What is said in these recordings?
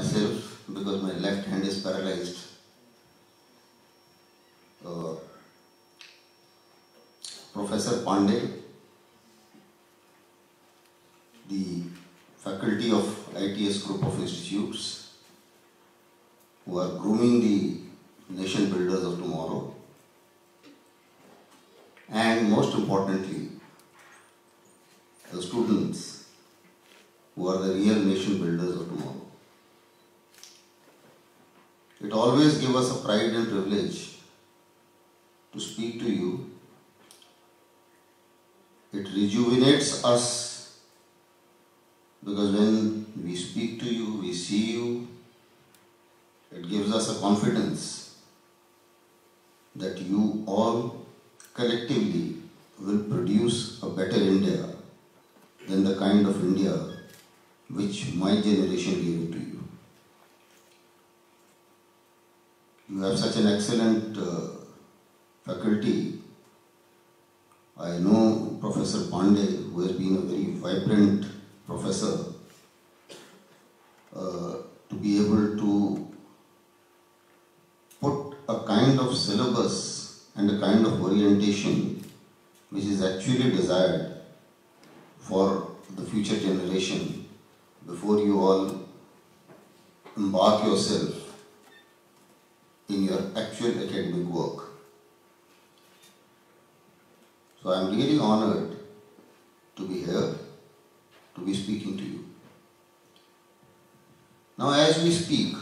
myself because my left hand is paralyzed. Uh, Professor Pandey, the faculty of ITS group of institutes who are grooming the nation builders of tomorrow, and most importantly, the students who are the real nation builders of tomorrow. It always gives us a pride and privilege to speak to you. It rejuvenates us because when we speak to you, we see you, it gives us a confidence that you all collectively will produce a better India than the kind of India which my generation gave to you. Have such an excellent uh, faculty. I know Professor Pandey, who has been a very vibrant professor, uh, to be able to put a kind of syllabus and a kind of orientation which is actually desired for the future generation before you all embark yourself in your actual academic work. So I am really honored to be here, to be speaking to you. Now as we speak,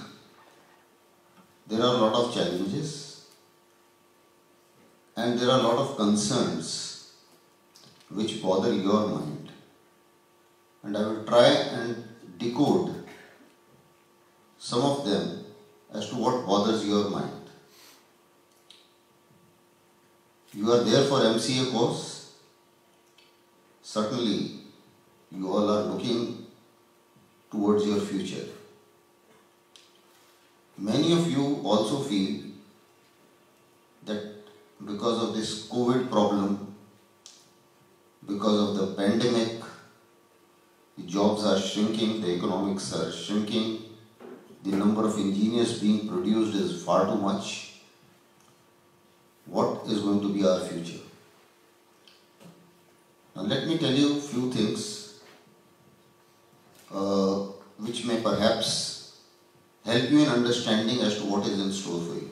there are a lot of challenges and there are a lot of concerns which bother your mind. And I will try and decode some of them as to what bothers your mind. You are there for MCA course. Certainly, you all are looking towards your future. Many of you also feel that because of this COVID problem, because of the pandemic, the jobs are shrinking, the economics are shrinking, the number of engineers being produced is far too much. What is going to be our future? Now, let me tell you a few things uh, which may perhaps help you in understanding as to what is in store for you.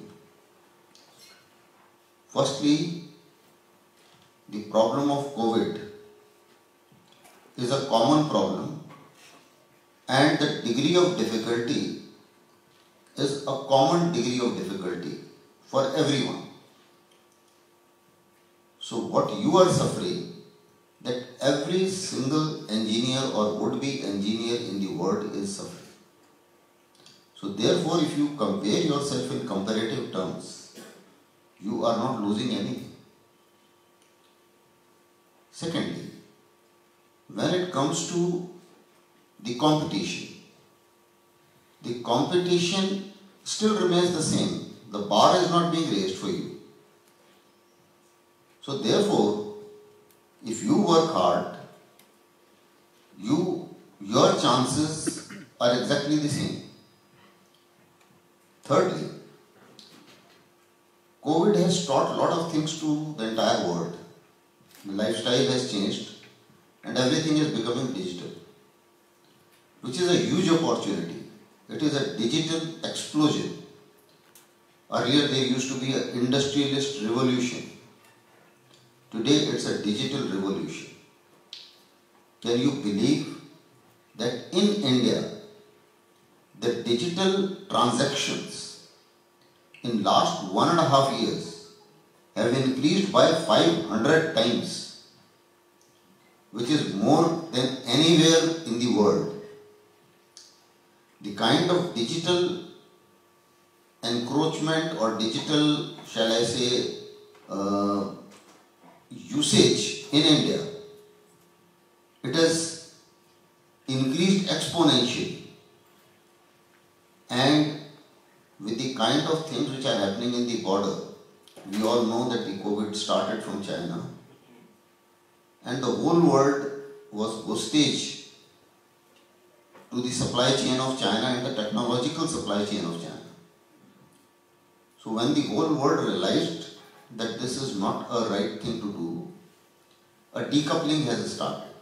Firstly, the problem of COVID is a common problem and the degree of difficulty is a common degree of difficulty for everyone. So what you are suffering, that every single engineer or would-be engineer in the world is suffering. So therefore, if you compare yourself in comparative terms, you are not losing anything. Secondly, when it comes to the competition, the competition still remains the same. The bar is not being raised for you. So therefore, if you work hard, you your chances are exactly the same. Thirdly, COVID has taught a lot of things to the entire world. The lifestyle has changed and everything is becoming digital, which is a huge opportunity. It is a digital explosion. Earlier there used to be an industrialist revolution. Today it's a digital revolution. Can you believe that in India, the digital transactions in last one and a half years have increased by 500 times, which is more than anywhere in the world. The kind of digital encroachment or digital, shall I say, uh, usage in India, it has increased exponentially. And with the kind of things which are happening in the border, we all know that the COVID started from China and the whole world was hostage to the supply chain of China and the technological supply chain of China. So when the whole world realized that this is not a right thing to do, a decoupling has started.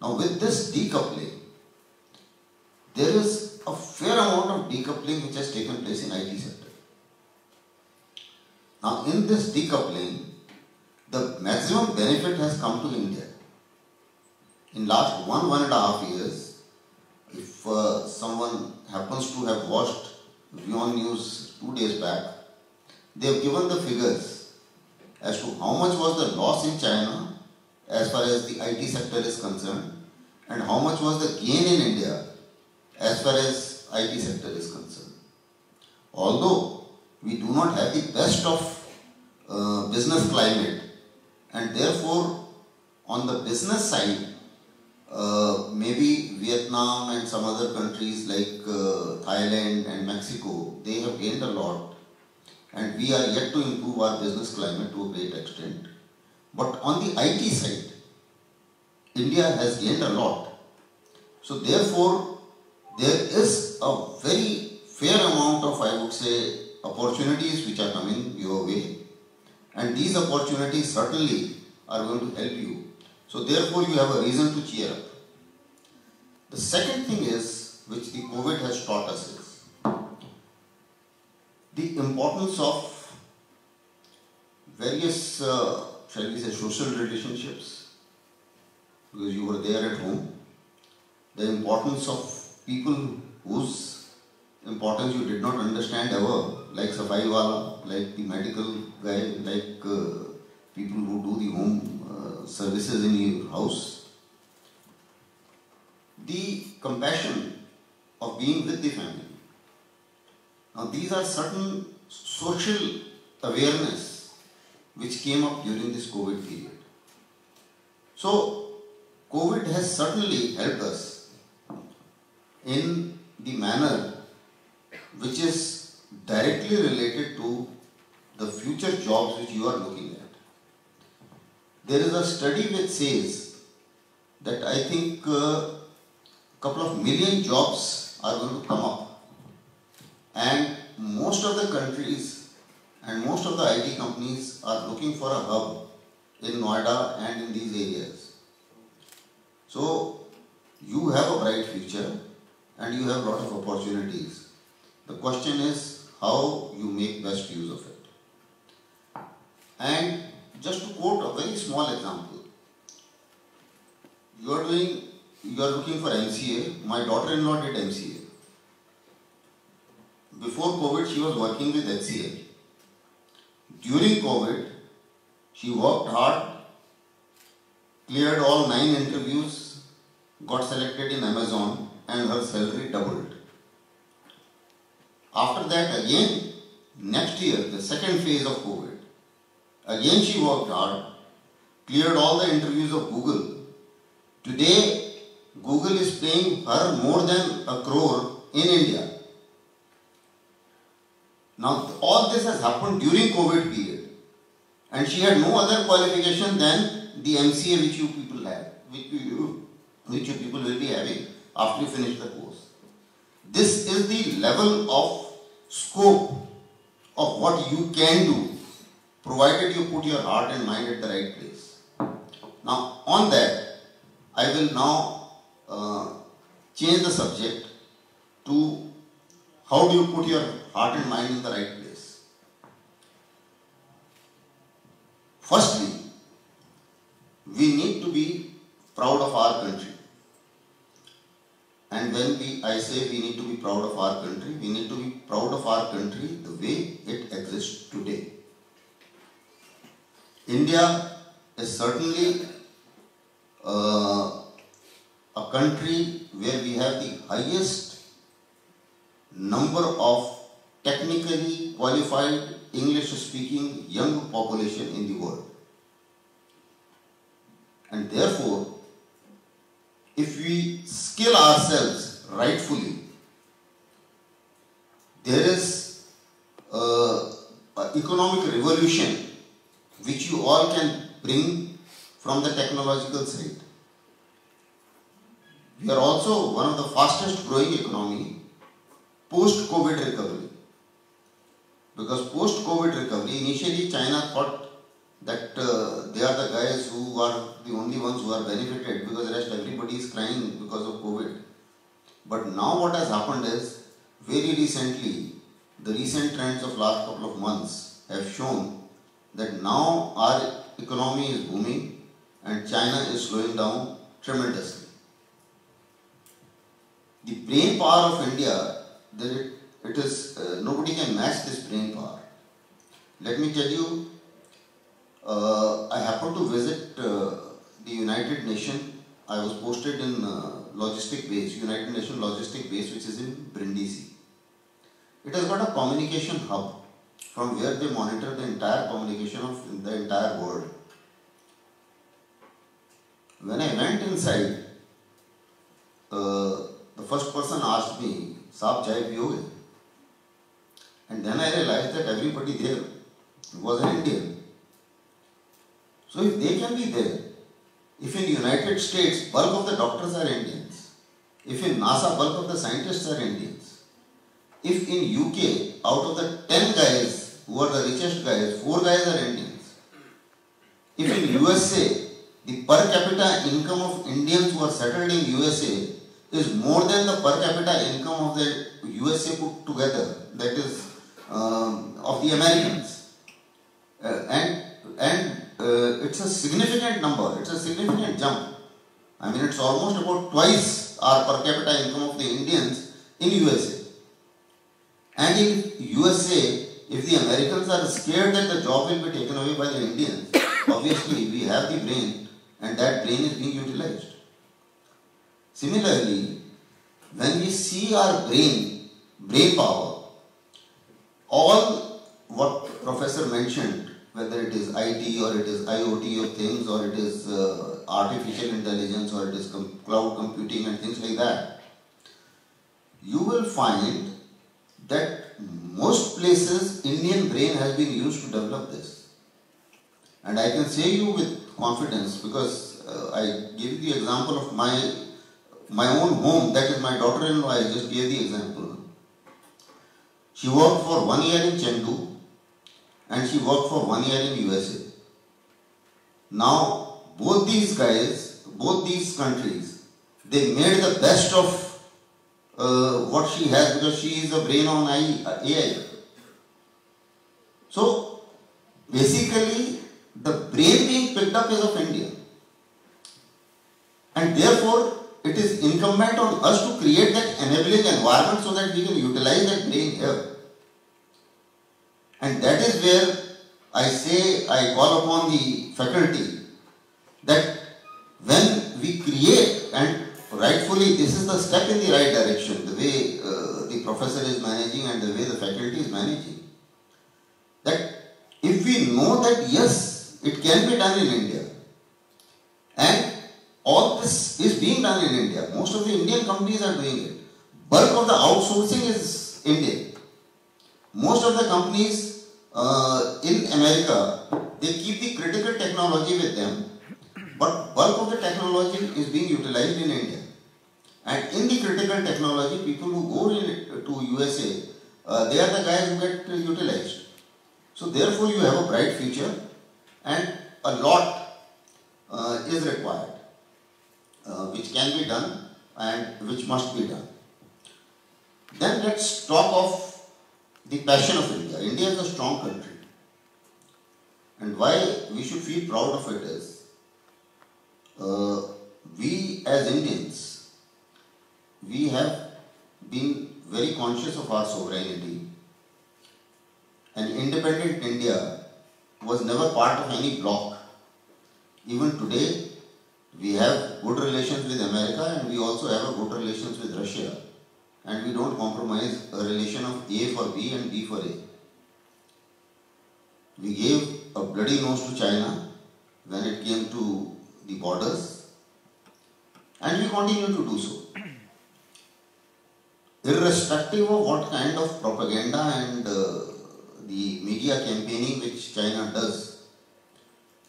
Now with this decoupling, there is a fair amount of decoupling which has taken place in IT sector. Now in this decoupling, the maximum benefit has come to India. In last one, one and a half years, if uh, someone happens to have watched WION News two days back, they have given the figures as to how much was the loss in China as far as the IT sector is concerned and how much was the gain in India as far as IT sector is concerned. Although we do not have the best of uh, business climate and therefore on the business side uh, maybe Vietnam and some other countries like uh, Thailand and Mexico, they have gained a lot. And we are yet to improve our business climate to a great extent. But on the IT side, India has gained a lot. So therefore, there is a very fair amount of, I would say, opportunities which are coming your way. And these opportunities certainly are going to help you so therefore you have a reason to cheer up. The second thing is, which the COVID has taught us is, the importance of various, uh, shall we say, social relationships, because you were there at home, the importance of people whose importance you did not understand ever, like Safai Wala, like the medical guy, like uh, people who do the home Uh, services in your house. The compassion of being with the family. Now these are certain social awareness which came up during this COVID period. So COVID has certainly helped us in the manner which is directly related to the future jobs which you are looking at. There is a study which says that I think a uh, couple of million jobs are going to come up. And most of the countries and most of the IT companies are looking for a hub in Noida and in these areas. So you have a bright future and you have a lot of opportunities. The question is how you make best use of it. And just to quote a very small example, you are doing, you are looking for MCA. My daughter-in-law did MCA. Before COVID, she was working with HCL. During COVID, she worked hard, cleared all nine interviews, got selected in Amazon, and her salary doubled. After that, again, next year, the second phase of COVID, Again she worked hard, cleared all the interviews of Google. Today, Google is paying her more than a crore in India. Now, all this has happened during COVID period. And she had no other qualification than the MCA which you people have, which you, which you people will be having after you finish the course. This is the level of scope of what you can do provided you put your heart and mind at the right place. Now, on that, I will now uh, change the subject to how do you put your heart and mind in the right place. Firstly, we need to be proud of our country. And when we, I say we need to be proud of our country, we need to be proud of our country the way it exists today. India is certainly uh, a country where we have the highest number of technically qualified English speaking young population in the world. And therefore, if we skill ourselves rightfully, there is uh, an economic revolution which you all can bring from the technological side. We are also one of the fastest growing economy post-COVID recovery. Because post-COVID recovery, initially China thought that uh, they are the guys who are the only ones who are benefited because the rest everybody is crying because of COVID. But now what has happened is very recently, the recent trends of last couple of months have shown that now our economy is booming and China is slowing down tremendously. The brain power of India, that it, it is uh, nobody can match this brain power. Let me tell you, uh, I happened to visit uh, the United Nations. I was posted in uh, logistic base, United Nations logistic base, which is in Brindisi. It has got a communication hub from where they monitor the entire communication of the entire world. When I went inside, uh, the first person asked me, Saab chai piyoge? And then I realized that everybody there was an Indian. So if they can be there, if in United States bulk of the doctors are Indians, if in NASA bulk of the scientists are Indians, if in UK out of the 10 guys who are the richest guys, 4 guys are Indians, if in USA the per capita income of Indians who are settled in USA is more than the per capita income of the USA put together, that is um, of the Americans. Uh, and and uh, it's a significant number, it's a significant jump. I mean, it's almost about twice our per capita income of the Indians in USA. And in USA, if the Americans are scared that the job will be taken away by the Indians, obviously we have the brain and that brain is being utilized. Similarly, when we see our brain, brain power, all what Professor mentioned, whether it is IT or it is IoT of things or it is uh, artificial intelligence or it is com- cloud computing and things like that, you will find that most places Indian brain has been used to develop this. And I can say you with confidence because uh, I gave the example of my my own home, that is my daughter-in-law, I just gave the example. She worked for one year in Chengdu and she worked for one year in USA. Now, both these guys, both these countries, they made the best of uh, what she has because she is a brain on AI. So, basically, the brain being picked up is of India. And therefore, it is incumbent on us to create that enabling environment so that we can utilize that brain here. And that is where I say, I call upon the faculty that rightfully this is the step in the right direction, the way uh, the professor is managing and the way the faculty is managing, that if we know that yes, it can be done in India, and all this is being done in India. Most of the Indian companies are doing it. Bulk of the outsourcing is Indian. Most of the companies uh, in America, they keep the critical technology with them, but bulk of the technology is being utilized in India. And in the critical technology, people who go in, to USA, uh, they are the guys who get utilized. So therefore, you have a bright future, and a lot uh, is required uh, which can be done and which must be done. Then let's talk of the passion of India. India is a strong country. And why we should feel proud of it is uh, we as Indians, we have been very conscious of our sovereignty. And independent India was never part of any bloc. Even today, we have good relations with America and we also have a good relations with Russia. And we don't compromise a relation of A for B and B for A. We gave a bloody nose to China when it came to the borders and we continue to do so. Irrespective of what kind of propaganda and uh, the media campaigning which China does,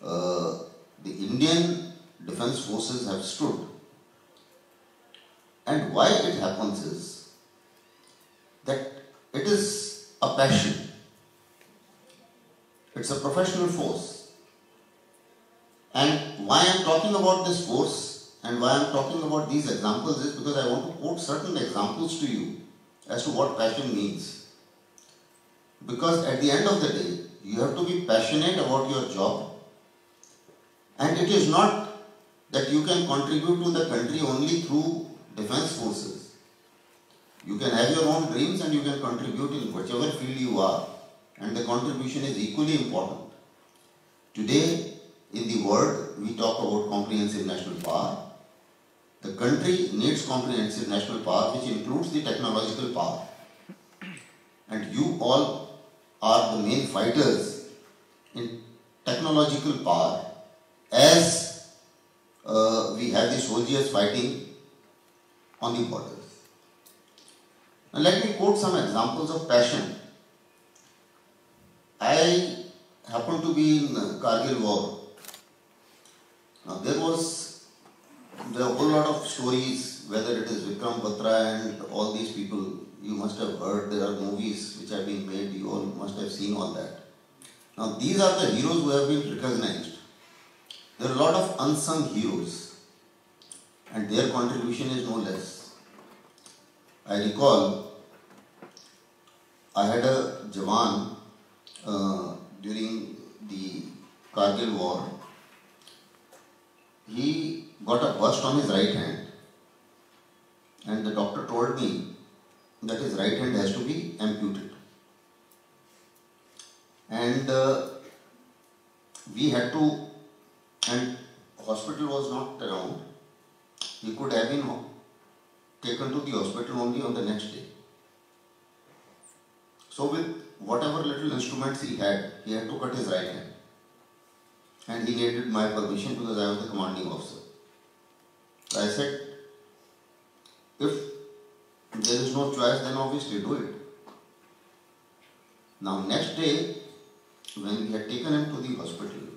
uh, the Indian defense forces have stood. And why it happens is that it is a passion. It's a professional force. And why I'm talking about this force and why I'm talking about these examples is because I want to quote certain examples to you as to what passion means. Because at the end of the day, you have to be passionate about your job. And it is not that you can contribute to the country only through defense forces. You can have your own dreams and you can contribute in whichever field you are, and the contribution is equally important. Today, in the world, we talk about comprehensive national power. The country needs comprehensive national power, which includes the technological power. And you all are the main fighters in technological power as uh, we have the soldiers fighting on the borders. Now let me quote some examples of passion. I happened to be in Kargil war. Now there was there are a whole lot of stories, whether it is Vikram Batra and all these people, you must have heard, there are movies which have been made, you all must have seen all that. Now these are the heroes who have been recognized. There are a lot of unsung heroes and their contribution is no less. I recall I had a Jawan uh, during the Kargil war. He got a burst on his right hand and the doctor told me that his right hand has to be amputated. And uh, we had to, and hospital was not around. He could have been taken to the hospital only on the next day. So with whatever little instruments he had, he had to cut his right hand. And he needed my permission because I was the commanding officer. I said, if there is no choice, then obviously do it. Now next day, when we had taken him to the hospital,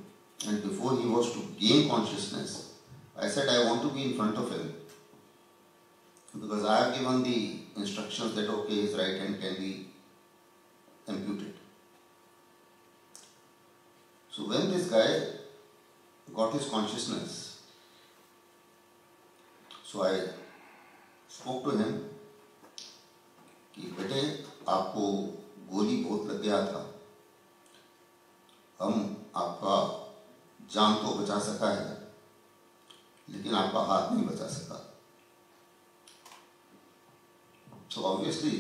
and before he was to gain consciousness, I said I want to be in front of him because I have given the instructions that okay, his right hand can be amputed. So when this guy got his consciousness, so I spoke to him कि, बेटे, आपको गोली बहुत लग गया था। हम आपका जान को बचा सका है, लेकिन आपका हाथ नहीं बचा सका। So obviously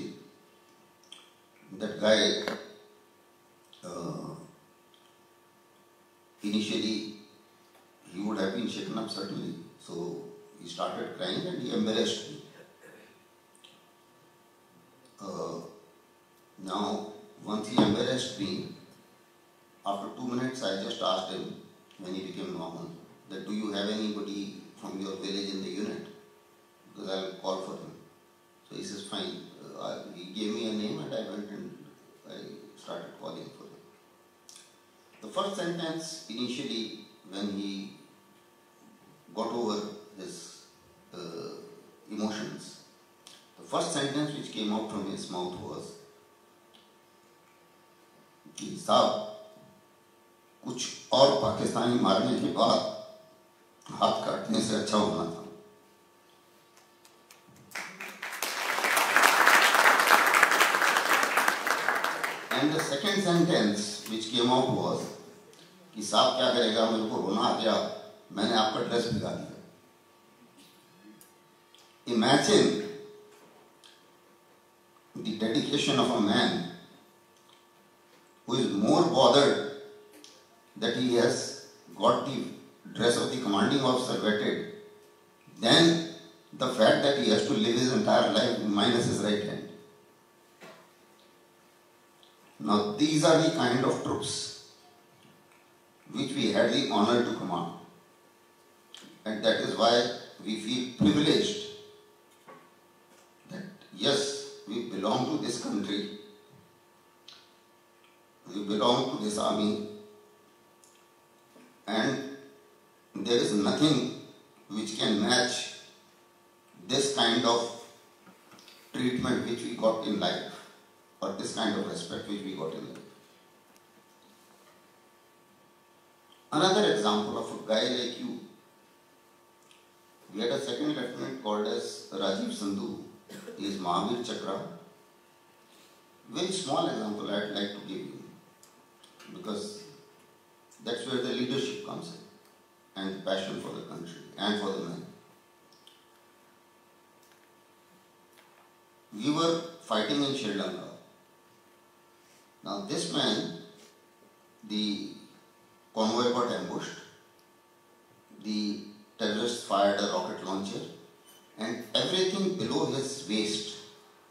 that guy initially he would have been shaken up certainly so he started crying and he embarrassed me uh, now, once he embarrassed me, after two minutes I just asked him, when he became normal, that do you have anybody from your village in the unit? Because I will call for him. So he says, fine. Uh, he gave me a name and I went and I started calling for him. The first sentence initially, when he got over first sentence which came out from his mouth was कि साहब कुछ और पाकिस्तानी मारने के बाद हाथ काटने से अच्छा होना था And the second sentence which came out was कि साहब क्या करेगा मेरे को रोना आ गया मैंने आपका ड्रेस भिगा दिया Imagine man who is more bothered that he has got the dress of the commanding officer wetted than the fact that he has to live his entire life minus his right hand. Now, these are the kind of troops which we had the honor to command. And that is why we feel privileged that yes, we belong to this country, we belong to this army, and there is nothing which can match this kind of treatment which we got in life. or this kind of respect which we got in life. Another example of a guy like you. We had a second lieutenant called as Rajiv Sandhu. Mahavir Chakra. Very small example I'd like to give you because that's where the leadership comes in and the passion for the country and for the men. We were fighting in Sri Lanka. Now, this man, the convoy got ambushed, the terrorists fired a rocket launcher, and everything below his waist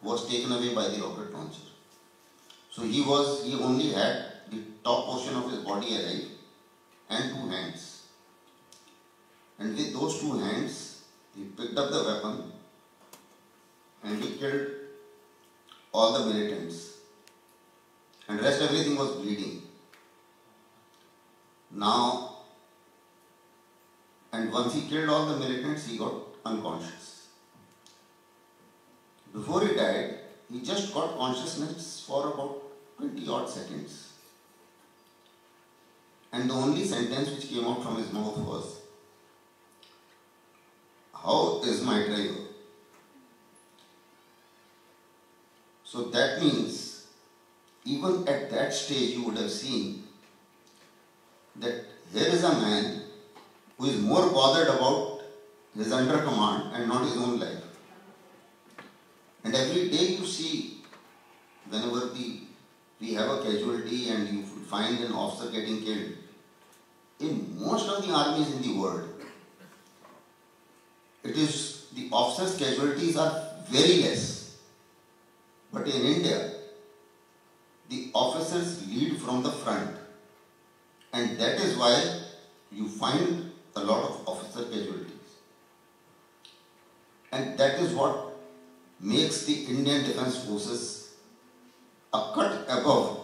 was taken away by the rocket launcher. So he was he only had the top portion of his body alive and two hands. And with those two hands, he picked up the weapon and he killed all the militants. And rest everything was bleeding. Now, and once he killed all the militants, he got unconscious. Before he died, he just got consciousness for about 20 odd seconds. And the only sentence which came out from his mouth was, How is my driver? So that means, even at that stage, you would have seen that here is a man who is more bothered about his under command and not his own life. And every day you see, whenever the we have a casualty and you find an officer getting killed, in most of the armies in the world, it is the officers' casualties are very less. But in India, the officers lead from the front. And that is why you find a lot of officer casualties. And that is what makes the Indian Defence Forces a cut above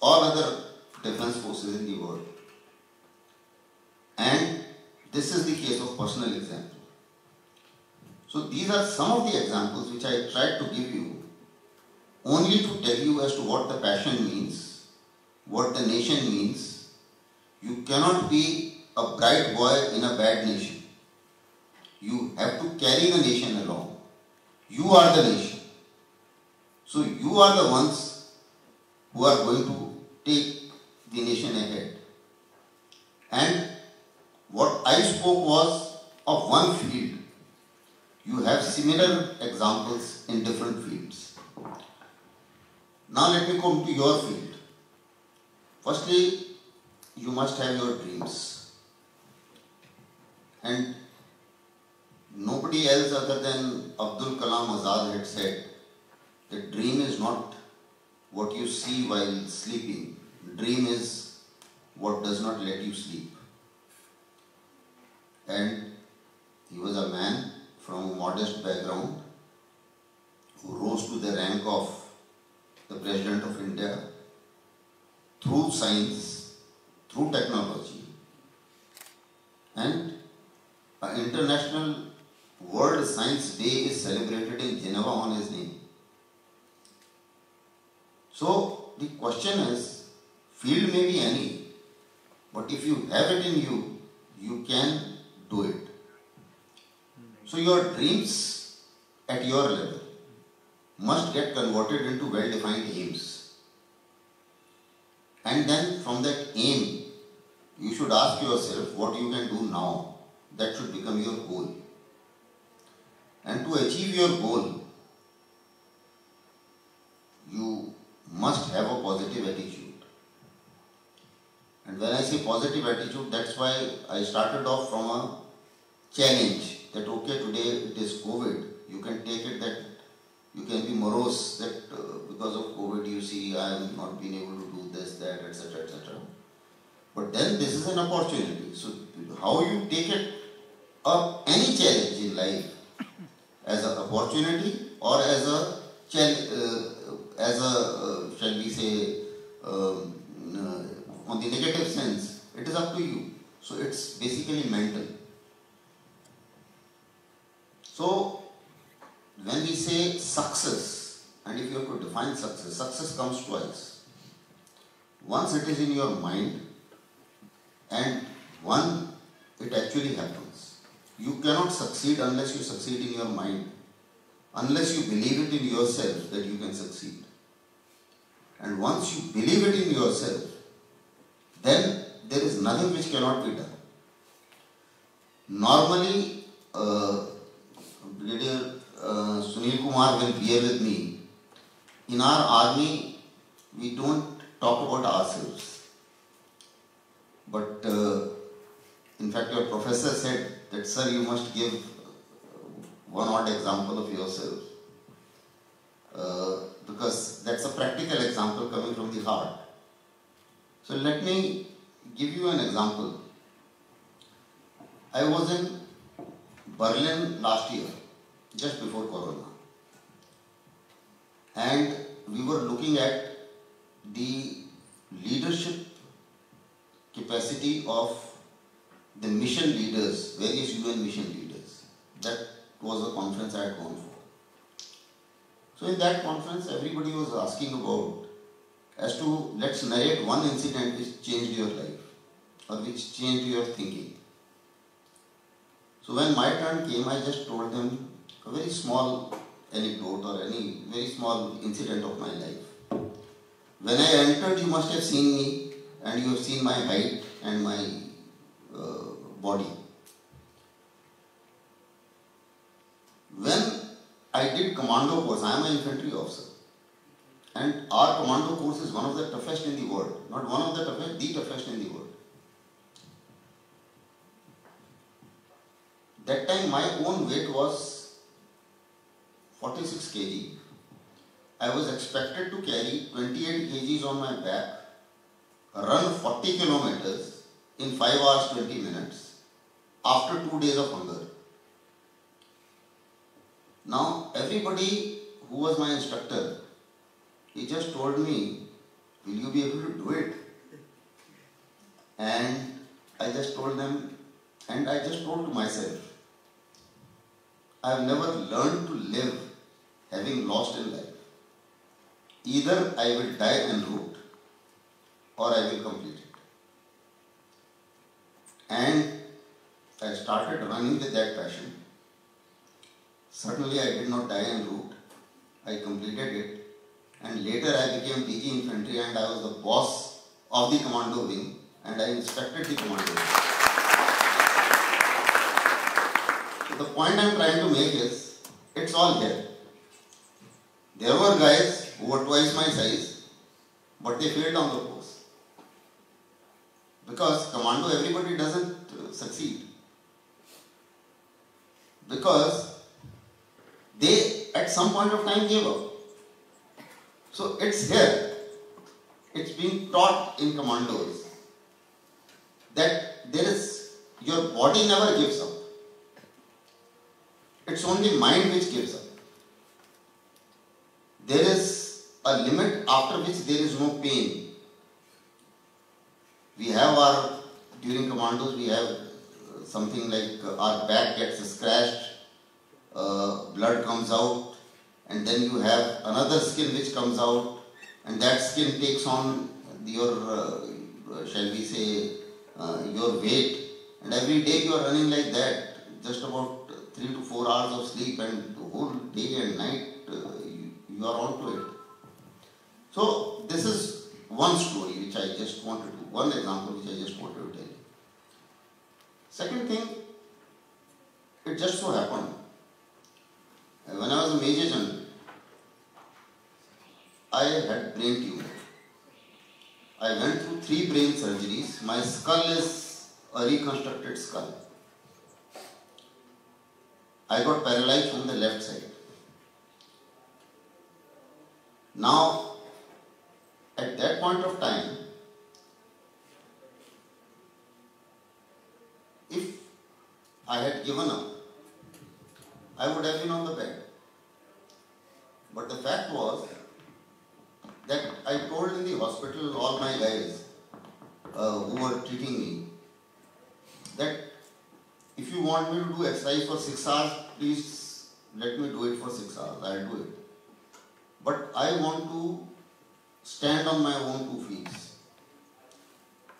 all other defence forces in the world. And this is the case of personal example. So these are some of the examples which I tried to give you only to tell you as to what the passion means, what the nation means. You cannot be a bright boy in a bad nation. You have to carry the nation along. You are the nation. So you are the ones who are going to take the nation ahead. And what I spoke was of one field. You have similar examples in different fields. Now let me come to your field. Firstly, you must have your dreams. And nobody else other than Abdul Kalam Azad had said that dream is not what you see while sleeping. Dream is what does not let you sleep. And he was a man from a modest background who rose to the rank of the President of India through science, through technology, and an international World Science Day is celebrated in Geneva on his name. So the question is, field may be any, but if you have it in you, you can do it. So your dreams at your level must get converted into well-defined aims. And then from that aim, you should ask yourself what you can do now that should become your goal. And to achieve your goal, you must have a positive attitude. And when I say positive attitude, that's why I started off from a challenge that okay, today it is COVID, you can take it that you can be morose that uh, because of COVID you see I am not being able to do this, that, etc., etc. But then this is an opportunity. So how you take it up any challenge in life as an opportunity or as a uh, as a uh, shall we say um, uh, on the negative sense, it is up to you. So it's basically mental. So when we say success, and if you you have to define success. Success comes twice. Once it is in your mind, and one it actually happens. You cannot succeed unless you succeed in your mind, unless you believe it in yourself that you can succeed. And once you believe it in yourself, then there is nothing which cannot be done. Normally, uh, Brigadier uh, Sunil Kumar will bear with me. In our army, we don't talk about ourselves. But uh, in fact, your professor said that, sir, you must give one odd example of yourself. Uh, because that's a practical example coming from the heart. So let me give you an example. I was in Berlin last year, just before Corona, and we were looking at the leadership capacity of the mission leaders, various UN mission leaders. That was the conference I had gone for. So in that conference, everybody was asking about as to let's narrate one incident which changed your life or which changed your thinking. So when my turn came, I just told them a very small anecdote or any very small incident of my life. When I entered, you must have seen me and you have seen my height and my uh, body. When I did commando course, I am an infantry officer. And our commando course is one of the toughest in the world. Not one of the toughest, the toughest in the world. That time my own weight was 46 kg. I was expected to carry 28 kgs on my back, run 40 kilometers in 5 hours 20 minutes after 2 days of hunger. Now everybody who was my instructor, he just told me, will you be able to do it? And I just told them, and I just told to myself, I have never learned to live having lost in life. Either I will die en route or I will complete it. And I started running with that passion. Suddenly I did not die en route. I completed it. And later I became DG infantry and I was the boss of the commando wing and I inspected the commando wing. So the point I am trying to make is, it's all here. There were guys who were twice my size, but they failed on the course. Because commando, everybody doesn't uh, succeed. Because they at some point of time gave up. So it's here. It's being taught in commandos that there is your body never gives up. It's only mind which gives up. There is a limit after which there is no pain. We have our, during commandos, we have something like uh, our back gets scratched, uh, blood comes out, and then you have another skin which comes out, and that skin takes on your, uh, shall we say, uh, your weight, and every day you are running like that, just about three to four hours of sleep, and the whole day and night uh, you, you are on to it. So this is one story which I just wanted to, one example which I just wanted to. Second thing, it just so happened, when I was a major general, I had brain tumor. I went through three brain surgeries. My skull is a reconstructed skull. I got paralyzed from the left side. Now, at that point of time, if I had given up, I would have been on the bed. But the fact was that I told in the hospital all my guys uh, who were treating me that if you want me to do exercise for six hours, please let me do it for six hours. I'll do it. but I want to stand on my own two feet.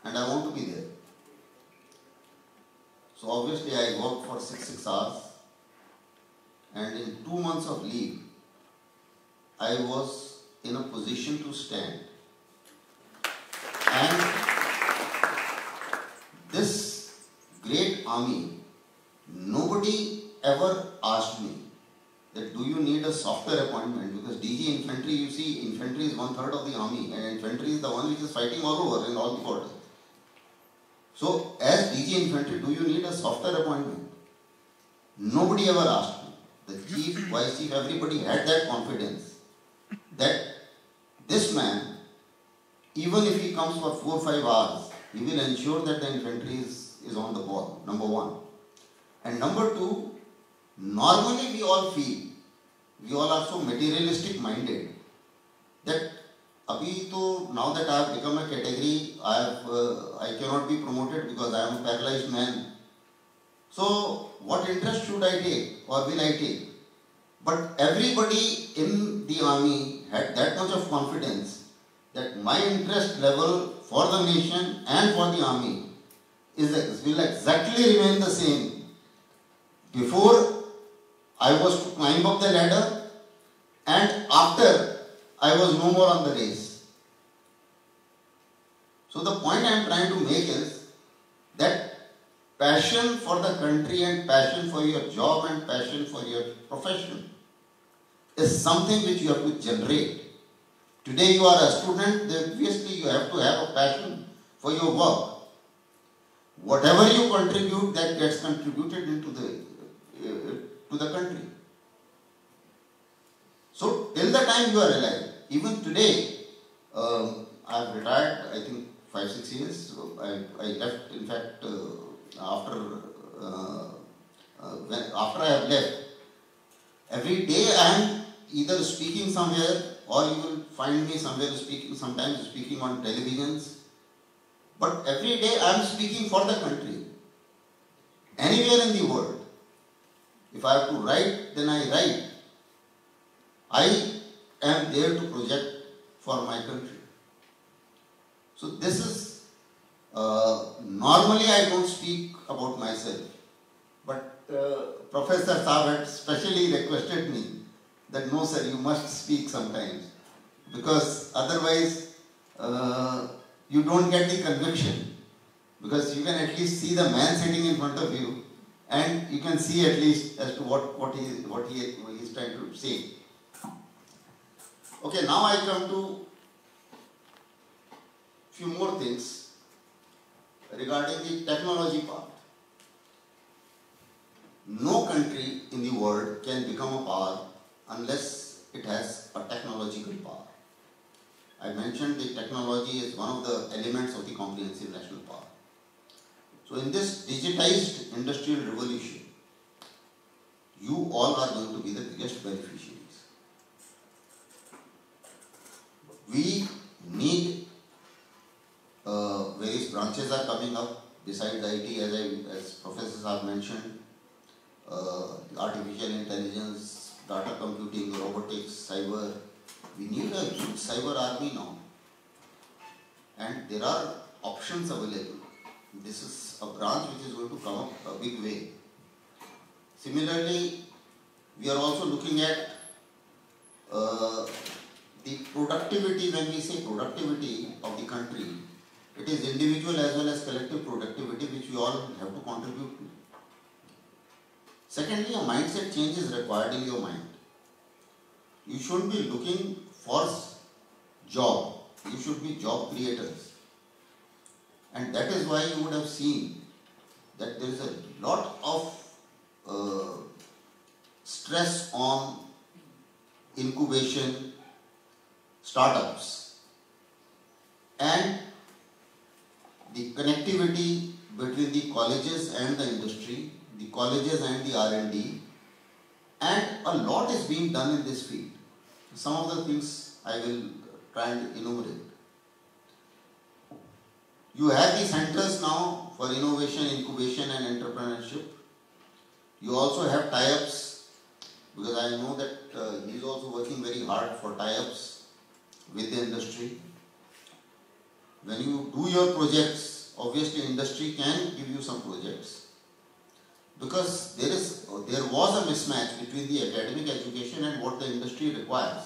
And I want to be there. So obviously I worked for six, six hours. And in two months of leave, I was in a position to stand. And this great army, nobody ever asked me that do you need a software appointment because DG infantry you see infantry is one third of the army and infantry is the one which is fighting all over in all the borders. So as DG infantry do you need a software appointment? Nobody ever asked me. The chief, vice chief, everybody had that confidence that this man, even if he comes for four or five hours, he will ensure that the infantry is, is on the ball, number one. And number two, normally we all feel, we all are so materialistic minded that Abhi to now that I have become a category, I have uh, I cannot be promoted because I am a paralyzed man. So what interest should I take or will I take? But everybody in the army had that much of confidence that my interest level for the nation and for the army is will exactly remain the same. Before I was to climb up the ladder and after I was no more on the race. So the point I am trying to make is that passion for the country and passion for your job and passion for your profession is something which you have to generate. Today you are a student, obviously you have to have a passion for your work. Whatever you contribute, that gets contributed into the uh, to the country. So till the time you are alive, even today, um, I have retired. I think five six years. I, I left. In fact, uh, after uh, uh, when, after I have left, every day I am either speaking somewhere or you will find me somewhere speaking. Sometimes speaking on televisions. But every day I am speaking for the country. Anywhere in the world. If I have to write, then I write. I am there to project for my country. So this is, uh, normally I don't speak about myself. But uh, Professor Saab had specially requested me that no sir, you must speak sometimes. Because otherwise, uh, you don't get the conviction. Because you can at least see the man sitting in front of you and you can see at least as to what, what, he, what he, he is trying to say. Okay, now I come to few more things regarding the technology part. No country in the world can become a power unless it has a technological power. I mentioned the technology is one of the elements of the comprehensive national power. So in this digitized industrial revolution, you all are going to be the biggest beneficiaries. We need uh, various branches are coming up besides IT as I as professors have mentioned, uh, artificial intelligence, data computing, robotics, cyber. We need a huge cyber army now. And there are options available. This is a branch which is going to come up a big way. Similarly, we are also looking at uh, the productivity, when we say productivity of the country, it is individual as well as collective productivity which we all have to contribute to. Secondly, a mindset change is required in your mind. You shouldn't be looking for job. You should be job creators. And that is why you would have seen that there is a lot of uh, stress on incubation, startups, and the connectivity between the colleges and the industry, the colleges and the R&D, and a lot is being done in this field. Some of the things I will try and enumerate. You have the centers now for innovation, incubation and entrepreneurship. You also have tie-ups because I know that uh, he is also working very hard for tie-ups with the industry. When you do your projects, obviously industry can give you some projects because there is there was a mismatch between the academic education and what the industry requires.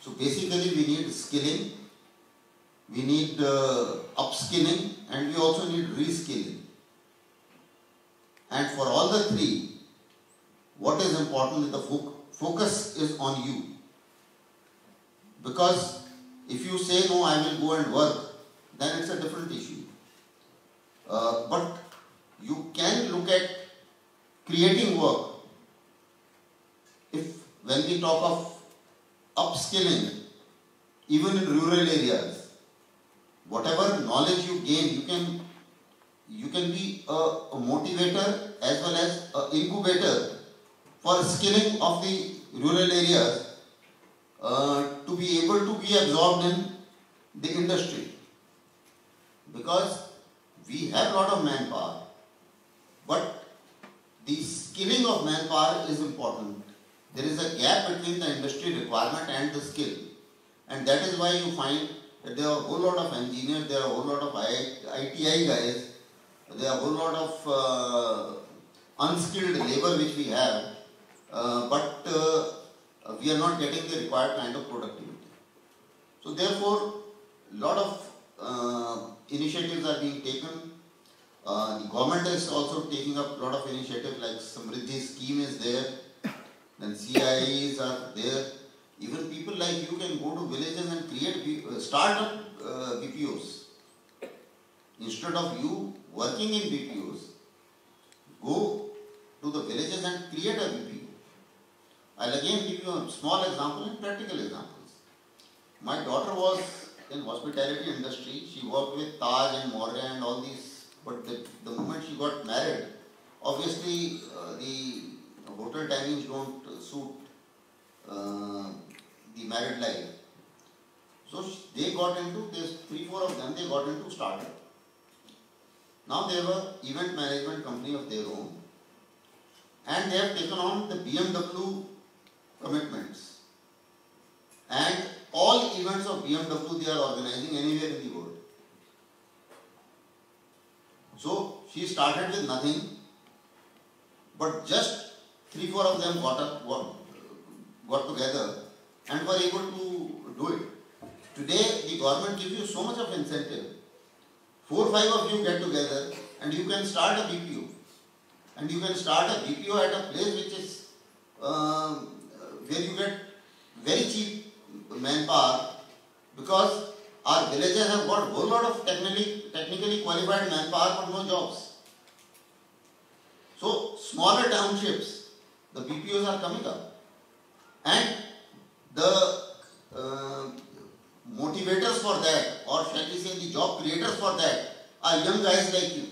So basically, we need skilling, we need uh, upskilling, and we also need reskilling. And for all the three, what is important is the fo- focus is on you. Because if you say no, I will go and work, then it's a different issue. Uh, but you can look at creating work. If when we talk of upskilling, even in rural areas, whatever knowledge you gain, you can you can be a, a motivator as well as an incubator for skilling of the rural areas uh, to be able to be absorbed in the industry. Because we have a lot of manpower but the skilling of manpower is important. There is a gap between the industry requirement and the skill. And that is why you find that there are a whole lot of engineers there are a whole lot of ITI guys there are a whole lot of uh, unskilled labor which we have, uh, but uh, we are not getting the required kind of productivity. So therefore, a lot of uh, initiatives are being taken. Uh, the government is also taking up a lot of initiatives like Samriddhi scheme is there, then CIEs are there. Even people like you can go to villages and create, uh, start up BPOs. Instead of you working in BPOs, go to the villages and create a BPO. I'll again give you a small example and practical examples. My daughter was in hospitality industry. She worked with Taj and Morgan and all these. But the, the moment she got married, obviously uh, the hotel timings don't suit uh, the married life. So they got into this three four of them. They got into startup. Now they have event management company of their own and they have taken on the BMW commitments. And all events of BMW they are organizing anywhere in the world. So she started with nothing, but just three, four of them got up, got, got together and were able to do it. Today the government gives you so much of incentive Four five of you get together and you can start a BPO. And you can start a BPO at a place which is uh, where you get very cheap manpower because our villages have got a whole lot of technically, technically qualified manpower but no jobs. So smaller townships, the BPOs are coming up. And the uh, motivators for that, or shall we say the job creators for that, are young guys like you.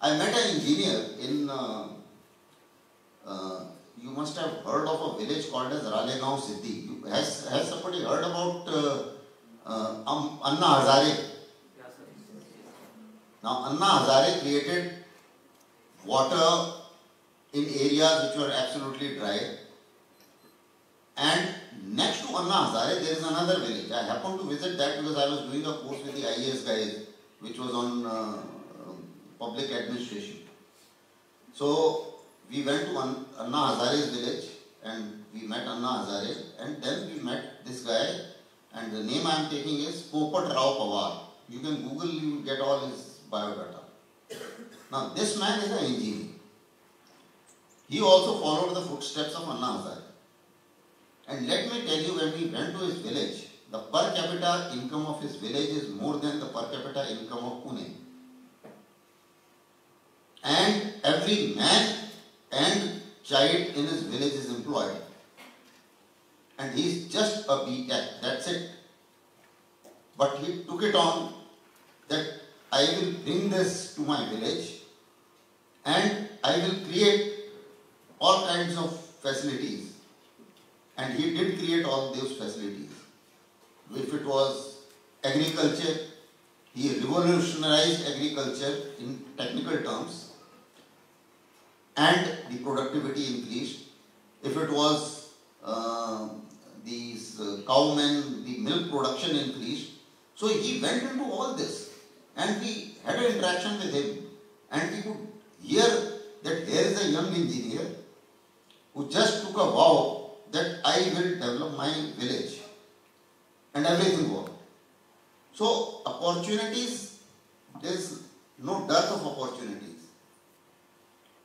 I met an engineer in, uh, uh, you must have heard of a village called as Ralegaon Siddhi. Has, has somebody heard about uh, uh, um, Anna Hazare? Now, Anna Hazare created water in areas which were absolutely dry and next to Anna Hazare, there is another village. I happened to visit that because I was doing a course with the IAS guys, which was on uh, public administration. So we went to Anna Hazare's village and we met Anna Hazare and then we met this guy and the name I am taking is Popat Rao Pawar. You can Google, you will get all his biodata. Now this man is an engineer. He also followed the footsteps of Anna Hazare. And let me tell you, when we went to his village, the per capita income of his village is more than the per capita income of Pune. And every man and child in his village is employed. And he is just a BTech, that's it. But he took it on that I will bring this to my village and I will create all kinds of facilities and he did create all those facilities. If it was agriculture, he revolutionized agriculture in technical terms and the productivity increased if it was uh, these uh, cowmen, the milk production increased. So he went into all this and we had an interaction with him and we could hear that there is a young engineer who just took a vow that I will develop my village and everything worked. So opportunities, there is no dearth of opportunities.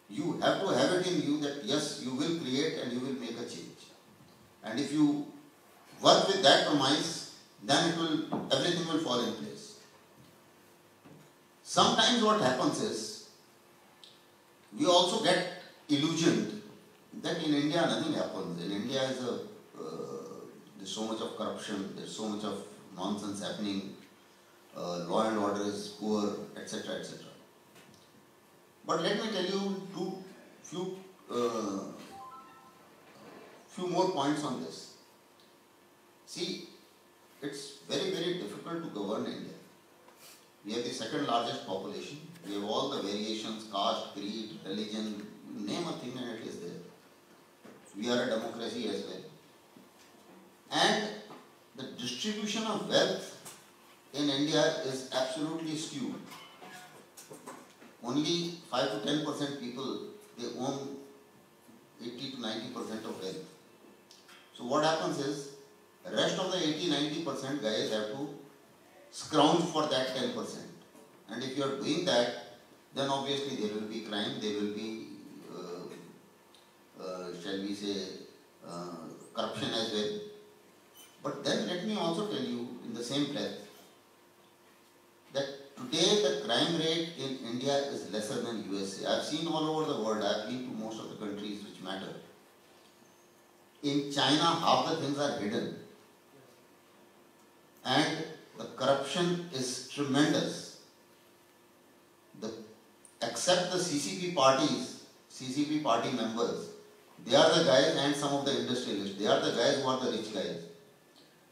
You have to have it in you that yes, you will create and you will make a change. And if you work with that promise, then it will everything will fall in place. Sometimes what happens is we also get illusioned that in India nothing happens. In India is a uh, there's so much of corruption, there's so much of nonsense happening, uh, law and order is poor, etc., etc. But let me tell you two few uh, few more points on this. See, it's very very difficult to govern India. We have the second largest population. We have all the variations, caste, creed, religion, name a thing and it is there. We are a democracy as well. And the distribution of wealth in India is absolutely skewed. Only 5 to 10 percent people they own 80 to 90 percent of wealth. So what happens is rest of the 80 90 percent guys have to scrounge for that 10 percent. And if you are doing that, then obviously there will be crime, there will be, uh, uh, shall we say, uh, corruption as well. But then let me also tell you in the same breath that today the crime rate in India is lesser than USA. I've seen all over the world, I've been to most of the countries which matter. In China, half the things are hidden. And the corruption is tremendous. The, except the CCP parties, CCP party members, they are the guys and some of the industrialists. They are the guys who are the rich guys.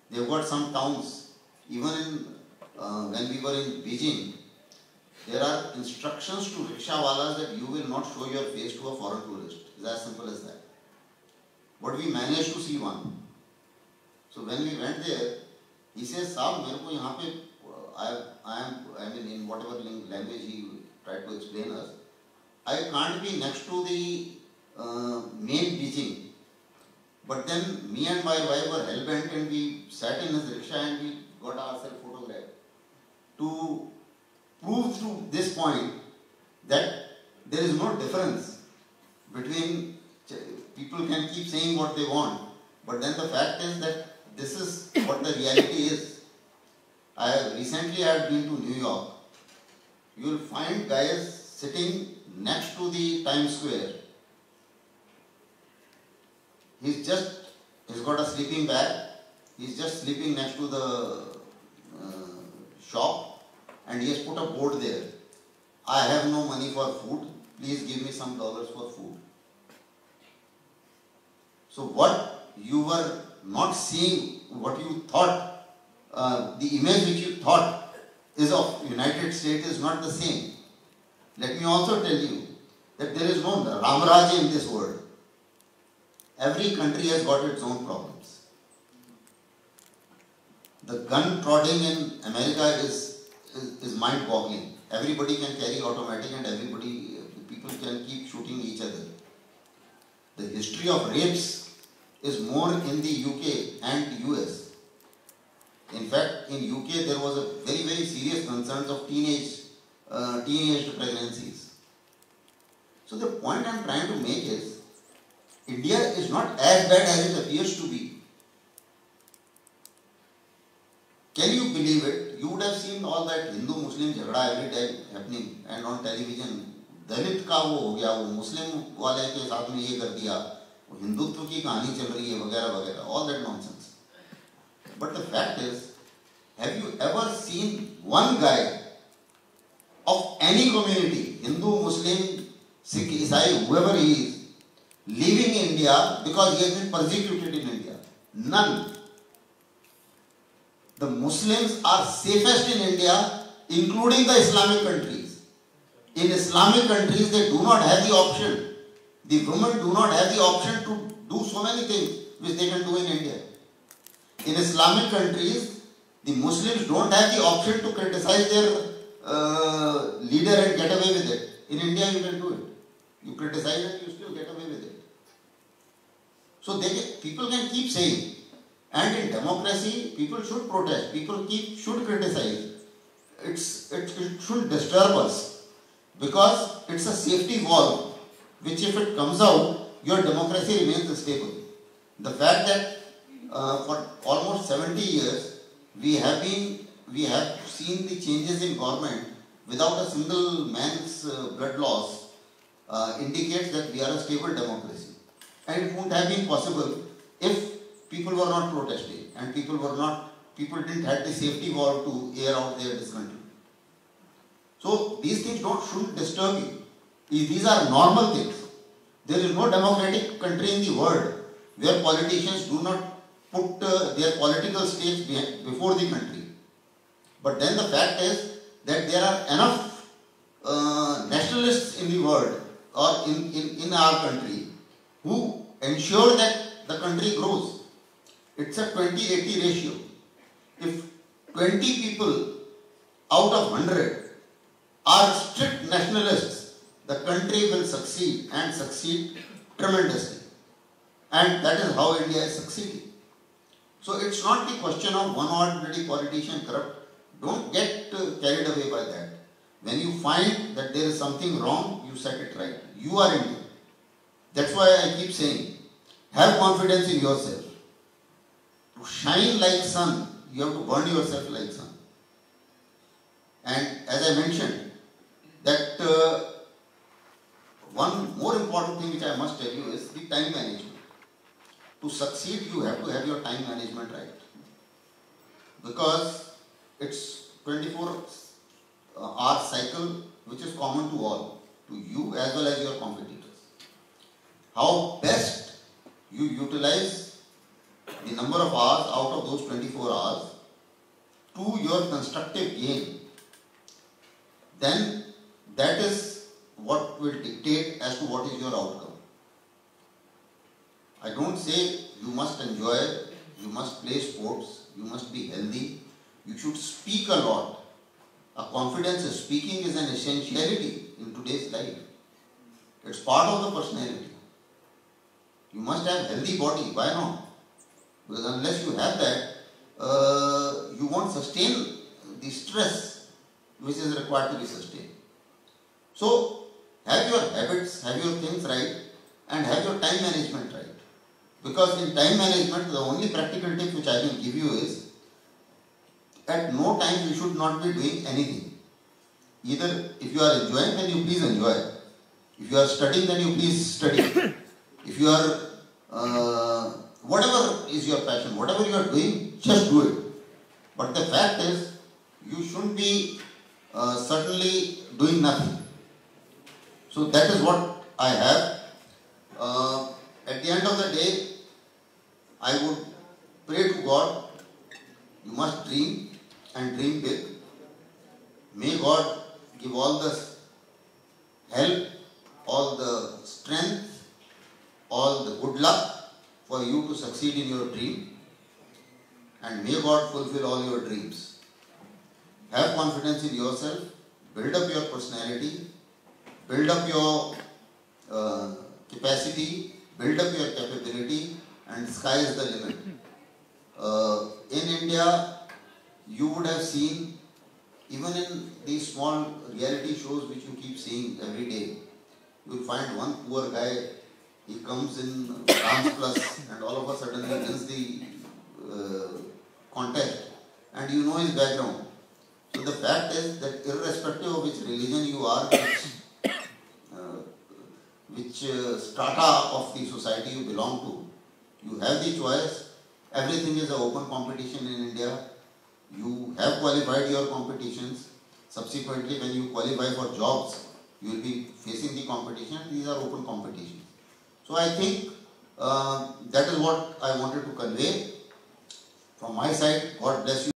They've got some towns, even in, uh, when we were in Beijing, there are instructions to rickshawalas that you will not show your face to a foreign tourist. It's as simple as that. But we managed to see one. So when we went there, he says, Saab, मेरे को यहाँ पे, I, I am, I mean, in whatever language he tried to explain us, I can't be next to the uh, main teaching but then me and my wife were hell-bent and we sat in his rickshaw and we got ourselves photographed to prove to this point that there is no difference between people can keep saying what they want but then the fact is that this is what the reality is. I have recently I have been to New York. You will find guys sitting next to the Times Square He's just, he's got a sleeping bag. He's just sleeping next to the uh, shop and he has put a board there. I have no money for food. Please give me some dollars for food. So what you were not seeing, what you thought, uh, the image which you thought is of United States is not the same. Let me also tell you that there is no Ramraj in this world. Every country has got its own problems. The gun prodding in America is, is, is mind-boggling. Everybody can carry automatic and everybody, people can keep shooting each other. The history of rapes is more in the UK and US. In fact, in UK there was a very, very serious concerns of teenage, uh, teenage pregnancies. So the point I'm trying to make is, India is not as bad as it appears to be. Can you believe it? You would have seen all that Hindu-Muslim jhagda every time happening and on television. दलित का वो हो गया वो मुस्लिम वाले के साथ में ये कर दिया वो हिंदुत्व की कहानी चल रही है वगैरह वगैरह all that nonsense but the fact is have you ever seen one guy of any community Hindu Muslim Sikh ईसाई whoever he is leaving India because he has been persecuted in India. None. The Muslims are safest in India, including the Islamic countries. In Islamic countries, they do not have the option. The women do not have the option to do so many things which they can do in India. In Islamic countries, the Muslims don't have the option to criticize their uh, leader and get away with it. In India, you can do it. You criticize it, you still get away with it. So they people can keep saying, and in democracy, people should protest. People keep should criticize. It's it, it should disturb us because it's a safety valve, which if it comes out, your democracy remains stable. The fact that uh, for almost 70 years we have been we have seen the changes in government without a single man's uh, blood loss uh, indicates that we are a stable democracy. And it wouldn't have been possible if people were not protesting and people were not people didn't have the safety valve to air out their discontent. So these things don't shouldn't disturb you. These are normal things. There is no democratic country in the world where politicians do not put uh, their political stakes before the country. But then the fact is that there are enough uh, nationalists in the world or in, in, in our country who ensure that the country grows. It's a 20-80 ratio. If 20 people out of 100 are strict nationalists, the country will succeed and succeed tremendously. And that is how India is succeeding. So it's not the question of one ordinary politician corrupt. Don't get uh, carried away by that. When you find that there is something wrong, you set it right. You are India. That's why I keep saying, have confidence in yourself. Shine like sun, you have to burn yourself like sun. And as I mentioned, that uh, one more important thing which I must tell you is the time management. To succeed, you have to have your time management right. Because it's 24 uh, hour cycle which is common to all, to you as well as your competitors. How best you utilize the number of hours out of those 24 hours to your constructive gain, then that is what will dictate as to what is your outcome. I don't say you must enjoy, you must play sports, you must be healthy, you should speak a lot. A confidence of speaking is an essentiality in today's life. It's part of the personality. You must have healthy body. Why not? Because unless you have that, uh, you won't sustain the stress which is required to be sustained. So, have your habits, have your things right, and have your time management right. Because in time management, the only practical tip which I can give you is at no time you should not be doing anything. Either if you are enjoying, then you please enjoy. If you are studying, then you please study. if you are, uh, whatever is your passion, whatever you are doing, just do it. But the fact is, you shouldn't be uh, certainly doing nothing. So that is what I have. Uh, at the end of the day, I would pray to God, you must dream and dream big. May God give all the help, all the strength, all the good luck for you to succeed in your dream. And may God fulfill all your dreams. Have confidence in yourself, build up your personality, build up your uh, capacity, build up your capability, and sky is the limit. Uh, in India, you would have seen, even in these small reality shows which you keep seeing every day, you will find one poor guy, he comes in Dance Plus and all of a sudden he wins the uh, contest and you know his background. So the fact is that irrespective of which religion you are, which, uh, which uh, strata of the society you belong to, you have the choice. Everything is an open competition in India. You have qualified your competitions. Subsequently, when you qualify for jobs, you will be facing the competition. These are open competitions. So I think uh, that is what I wanted to convey. From my side, God bless you.